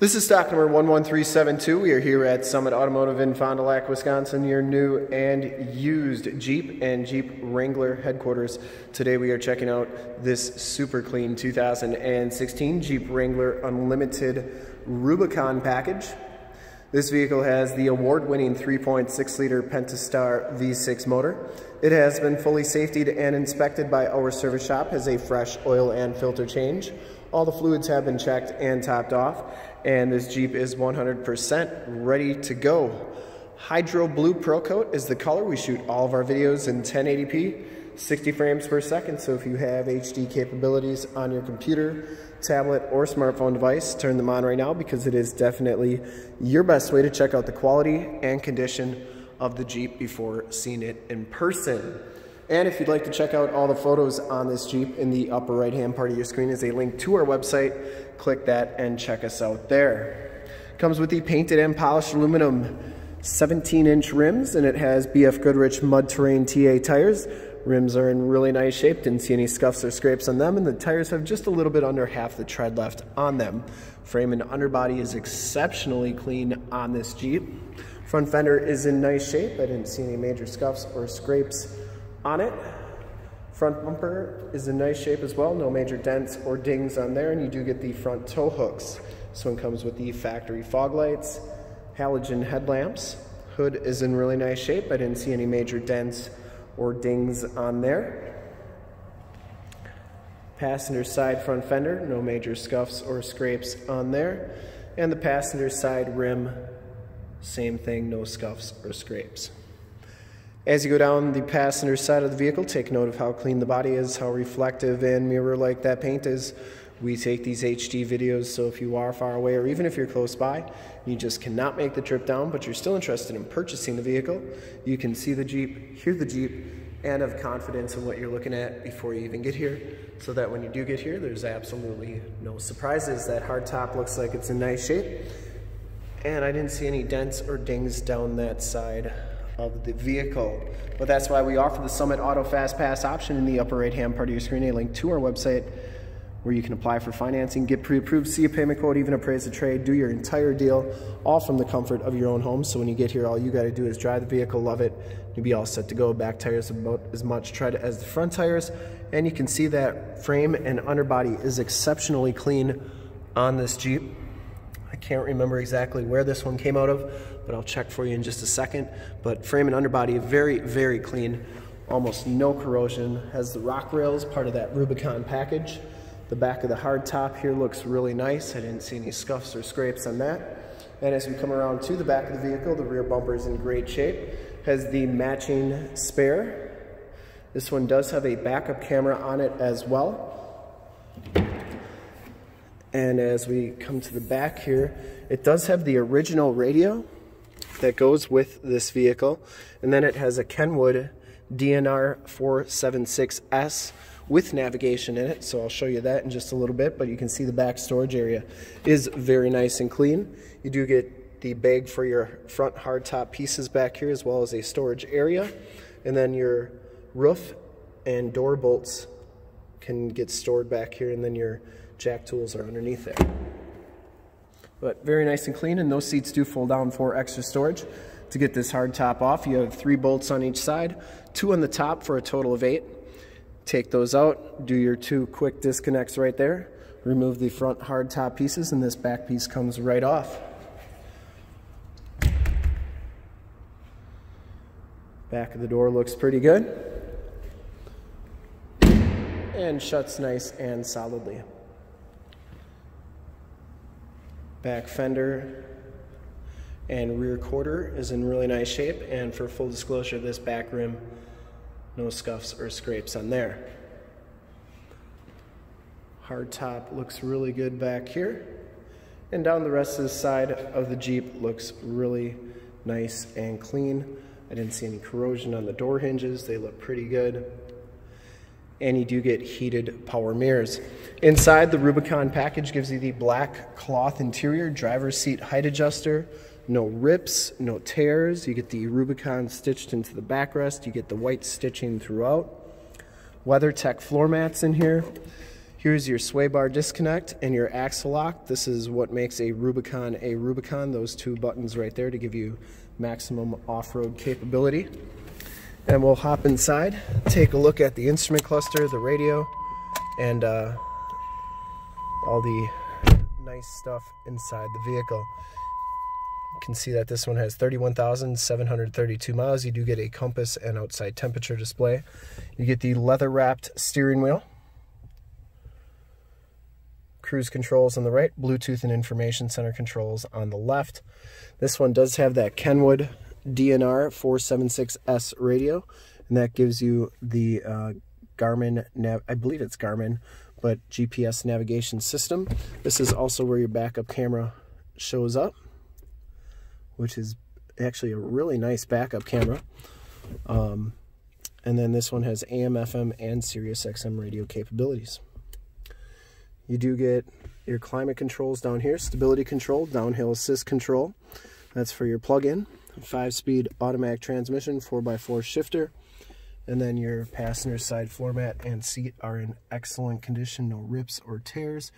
This is stock number 11372. We are here at Summit Automotive in Fond du Lac, Wisconsin, your new and used Jeep and Jeep Wrangler headquarters. Today we are checking out this super clean 2016 Jeep Wrangler Unlimited Rubicon package. This vehicle has the award-winning 3.6 liter Pentastar V6 motor. It has been fully safetied and inspected by our service shop, has a fresh oil and filter change. All the fluids have been checked and topped off, and this Jeep is 100% ready to go. Hydro Blue Pro Coat is the color. We shoot all of our videos in 1080p, 60 frames per second, so if you have HD capabilities on your computer, tablet, or smartphone device, turn them on right now because it is definitely your best way to check out the quality and condition of the Jeep before seeing it in person. And if you'd like to check out all the photos on this Jeep, in the upper right hand part of your screen is a link to our website. Click that and check us out there. Comes with the painted and polished aluminum 17 inch rims and it has BF Goodrich Mud Terrain TA tires. Rims are in really nice shape, didn't see any scuffs or scrapes on them, and the tires have just a little bit under half the tread left on them. Frame and underbody is exceptionally clean on this Jeep. Front fender is in nice shape. I didn't see any major scuffs or scrapes on it. Front bumper is in nice shape as well, no major dents or dings on there, and you do get the front tow hooks. This one comes with the factory fog lights, halogen headlamps. Hood is in really nice shape. I didn't see any major dents or dings on there. Passenger side front fender, no major scuffs or scrapes on there. And the passenger side rim, same thing, no scuffs or scrapes. As you go down the passenger side of the vehicle, take note of how clean the body is, how reflective and mirror-like that paint is. We take these HD videos, so if you are far away or even if you're close by, you just cannot make the trip down, but you're still interested in purchasing the vehicle, you can see the Jeep, hear the Jeep, and have confidence in what you're looking at before you even get here, so that when you do get here, there's absolutely no surprises. That hard top looks like it's in nice shape, and I didn't see any dents or dings down that side of the vehicle. But that's why we offer the Summit Auto Fast Pass option in the upper right hand part of your screen, a link to our website where you can apply for financing, get pre-approved, see a payment code, even appraise the trade, do your entire deal, all from the comfort of your own home. So when you get here, all you gotta do is drive the vehicle, love it, you'll be all set to go. Back tires about as much tread as the front tires, and you can see that frame and underbody is exceptionally clean on this Jeep. I can't remember exactly where this one came out of, but I'll check for you in just a second. But frame and underbody, very, very clean. Almost no corrosion. Has the rock rails, part of that Rubicon package. The back of the hard top here looks really nice. I didn't see any scuffs or scrapes on that. And as we come around to the back of the vehicle, the rear bumper is in great shape. Has the matching spare. This one does have a backup camera on it as well. And as we come to the back here, it does have the original radio that goes with this vehicle. And then it has a Kenwood DNR 476S with navigation in it. So I'll show you that in just a little bit, but you can see the back storage area is very nice and clean. You do get the bag for your front hardtop pieces back here as well as a storage area. And then your roof and door bolts can get stored back here and then your jack tools are underneath there. But very nice and clean, and those seats do fold down for extra storage. To get this hard top off, you have three bolts on each side, two on the top for a total of eight. Take those out, do your two quick disconnects right there, remove the front hard top pieces, and this back piece comes right off. Back of the door looks pretty good. And shuts nice and solidly. Back fender and rear quarter is in really nice shape. And for full disclosure, this back rim, no scuffs or scrapes on there. Hard top looks really good back here. And down the rest of the side of the Jeep looks really nice and clean. I didn't see any corrosion on the door hinges. They look pretty good and you do get heated power mirrors. Inside, the Rubicon package gives you the black cloth interior, driver's seat height adjuster, no rips, no tears. You get the Rubicon stitched into the backrest. You get the white stitching throughout. WeatherTech floor mats in here. Here's your sway bar disconnect and your axle lock. This is what makes a Rubicon a Rubicon, those two buttons right there to give you maximum off-road capability. And we'll hop inside, take a look at the instrument cluster, the radio, and uh, all the nice stuff inside the vehicle. You can see that this one has 31,732 miles. You do get a compass and outside temperature display. You get the leather wrapped steering wheel cruise controls on the right, Bluetooth and information center controls on the left. This one does have that Kenwood DNR 476S radio, and that gives you the uh, Garmin, nav I believe it's Garmin, but GPS navigation system. This is also where your backup camera shows up, which is actually a really nice backup camera. Um, and then this one has AM, FM, and Sirius XM radio capabilities. You do get your climate controls down here, stability control, downhill assist control. That's for your plug-in. Five-speed automatic transmission, 4x4 shifter. And then your passenger side floor mat and seat are in excellent condition, no rips or tears.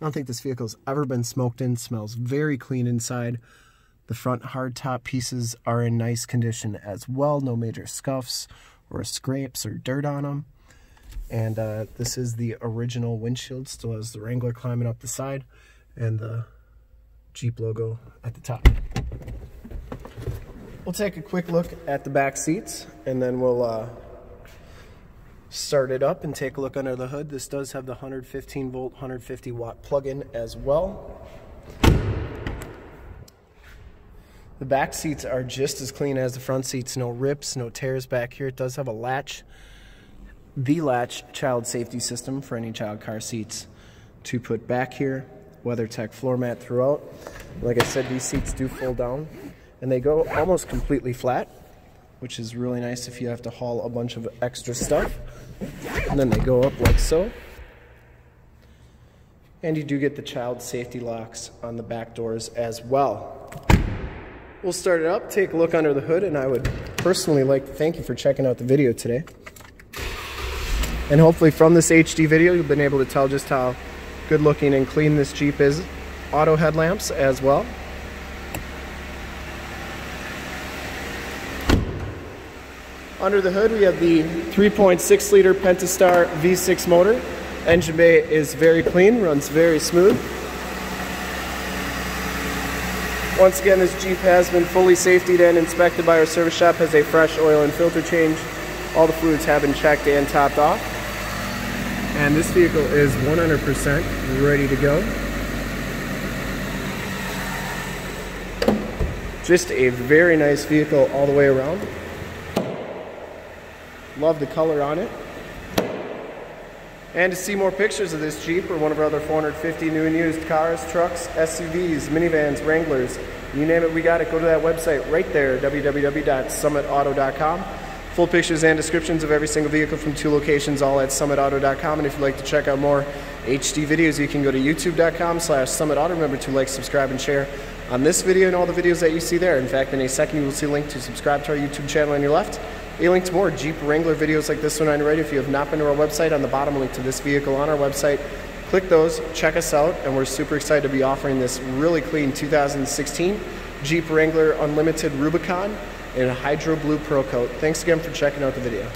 I don't think this vehicle's ever been smoked in, smells very clean inside. The front hardtop pieces are in nice condition as well, no major scuffs or scrapes or dirt on them. And uh, this is the original windshield, still has the Wrangler climbing up the side and the Jeep logo at the top. We'll take a quick look at the back seats and then we'll uh, start it up and take a look under the hood. This does have the 115 volt, 150 watt plug-in as well. The back seats are just as clean as the front seats. No rips, no tears back here. It does have a latch the latch child safety system for any child car seats to put back here. WeatherTech floor mat throughout. Like I said, these seats do fold down and they go almost completely flat, which is really nice if you have to haul a bunch of extra stuff. And then they go up like so. And you do get the child safety locks on the back doors as well. We'll start it up, take a look under the hood, and I would personally like to thank you for checking out the video today. And hopefully from this HD video, you've been able to tell just how good looking and clean this Jeep is. Auto headlamps as well. Under the hood, we have the 3.6 liter Pentastar V6 motor. Engine bay is very clean, runs very smooth. Once again, this Jeep has been fully safetied and inspected by our service shop, has a fresh oil and filter change. All the fluids have been checked and topped off and this vehicle is 100% ready to go. Just a very nice vehicle all the way around. Love the color on it. And to see more pictures of this Jeep or one of our other 450 new and used cars, trucks, SUVs, minivans, Wranglers, you name it, we got it. Go to that website right there, www.summitauto.com. Full pictures and descriptions of every single vehicle from two locations, all at summitauto.com. And if you'd like to check out more HD videos, you can go to youtube.com slash summitauto. Remember to like, subscribe, and share on this video and all the videos that you see there. In fact, in a second, you will see a link to subscribe to our YouTube channel on your left, a link to more Jeep Wrangler videos like this one on right. If you have not been to our website, on the bottom, link to this vehicle on our website. Click those, check us out, and we're super excited to be offering this really clean 2016 Jeep Wrangler Unlimited Rubicon in a Hydro Blue Pro Coat. Thanks again for checking out the video.